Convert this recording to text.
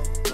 up.